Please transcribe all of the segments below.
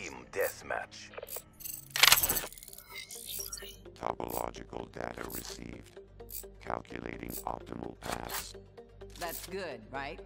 Team deathmatch. Topological data received. Calculating optimal paths. That's good, right?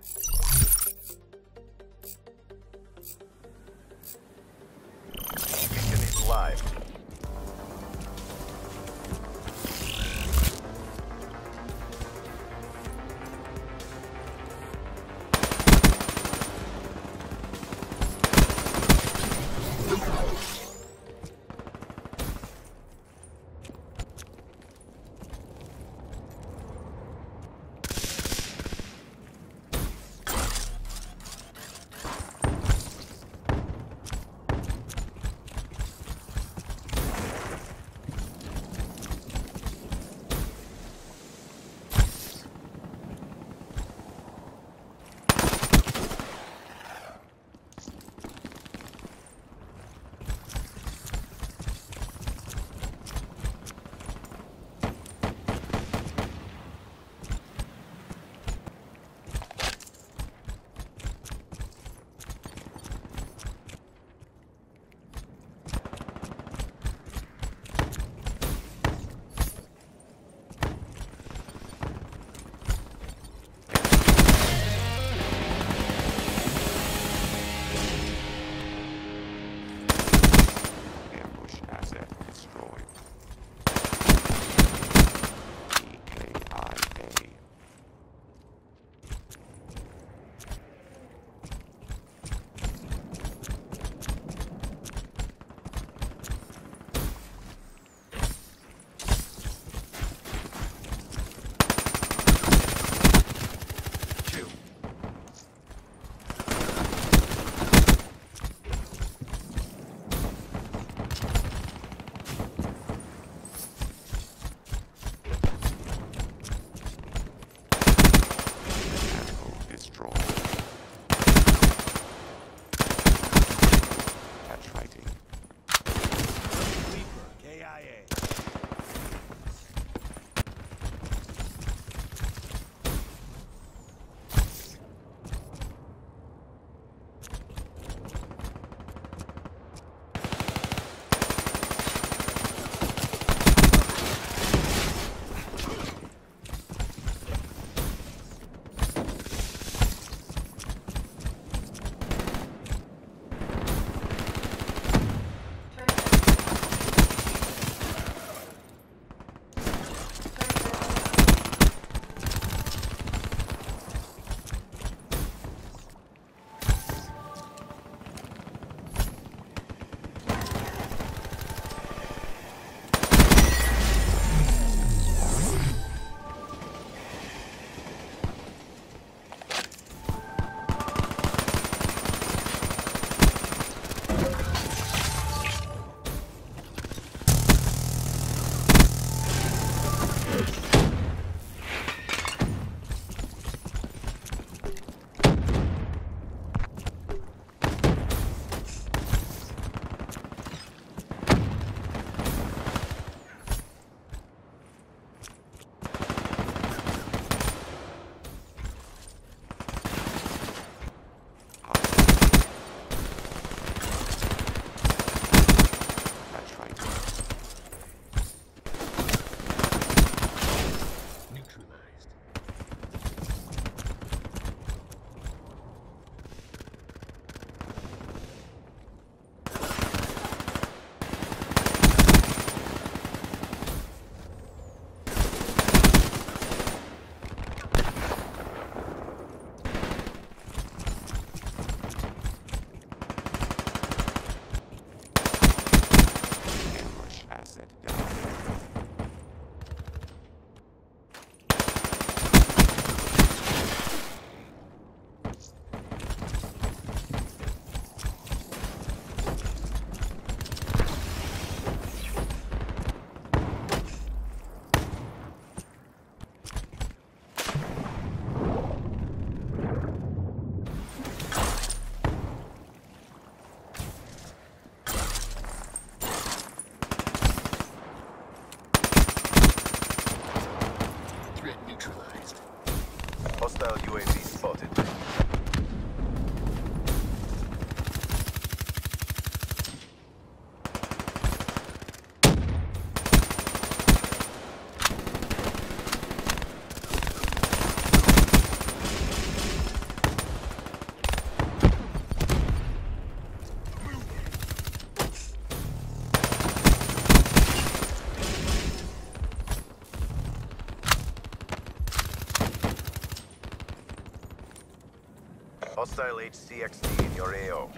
Hostile HCXD in your AO.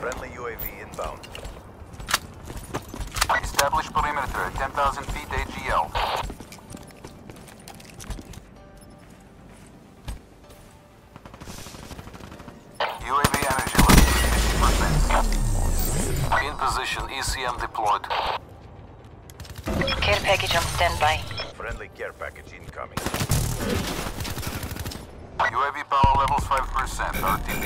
Friendly UAV inbound. Establish perimeter at 10,000 feet AGL. UAV energy In position, ECM deployed. Care package on standby. Friendly care package incoming. UAV power levels 5%, RTB.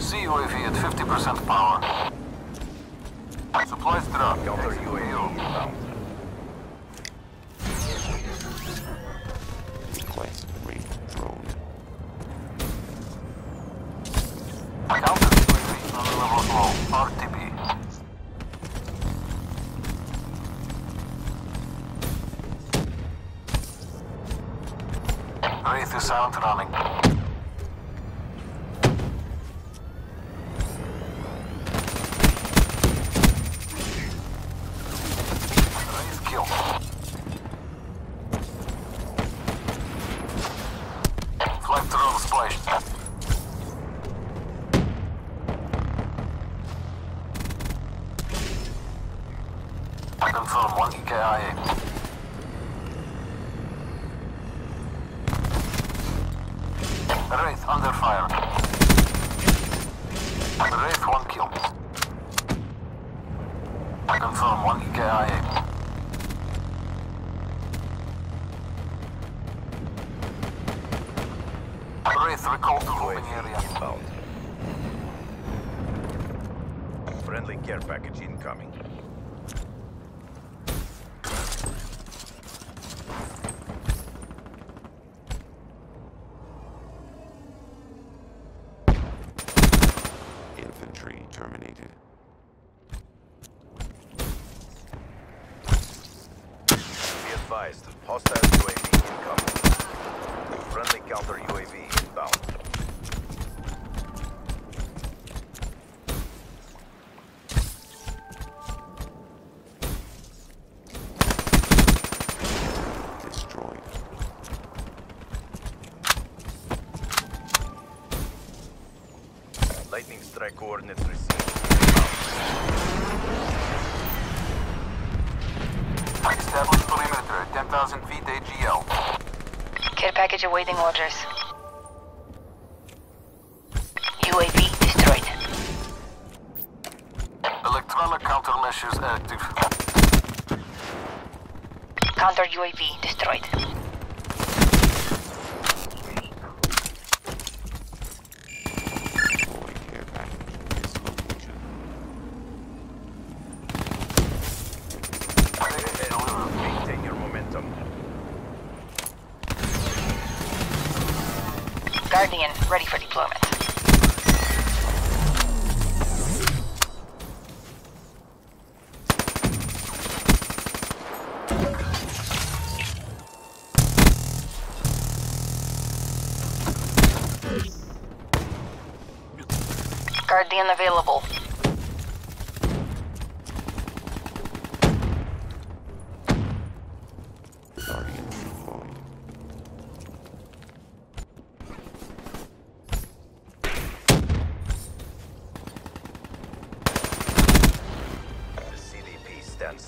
See UAV at 50% power. Supplies drop. Counter UAV inbound. request raid drone. Counter UAV power levels low, RTB. Silent running. Wraith Wraith under fire. Wraith one kill. Confirm one EKIA. Wraith recalled to moving area. Inbound. Friendly care package incoming. Terminated. Be advised. Hostile UAV incoming. Friendly counter UAV inbound. Lightning strike coordinates received. Establish perimeter at 10,000 feet AGL. Care package awaiting orders. UAV destroyed. Electronic countermeasures active. Counter UAV destroyed. Deploy care package to this location. Maintain your momentum. Guardian ready for deployment. Guardian available. Guardian deployed. The CDP stands